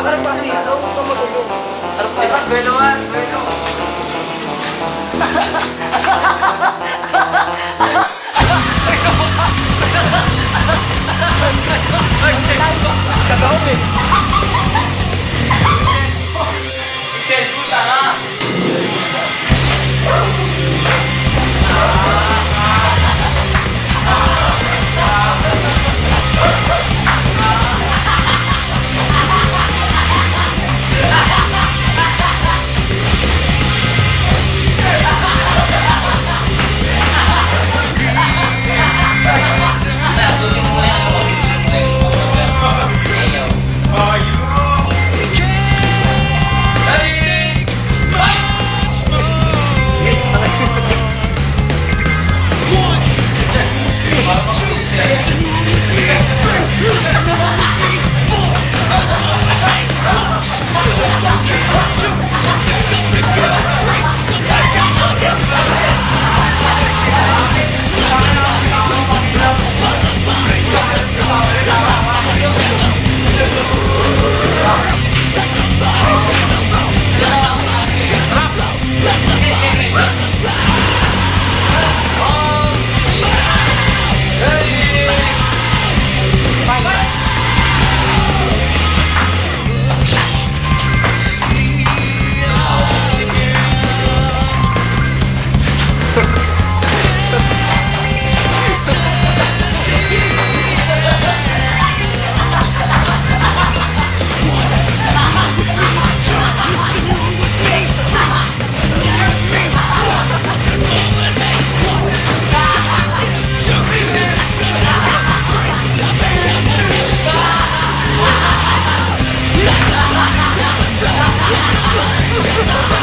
Parang pa kasi, ano ka matulog? Parang pa. Beluan, belu. you.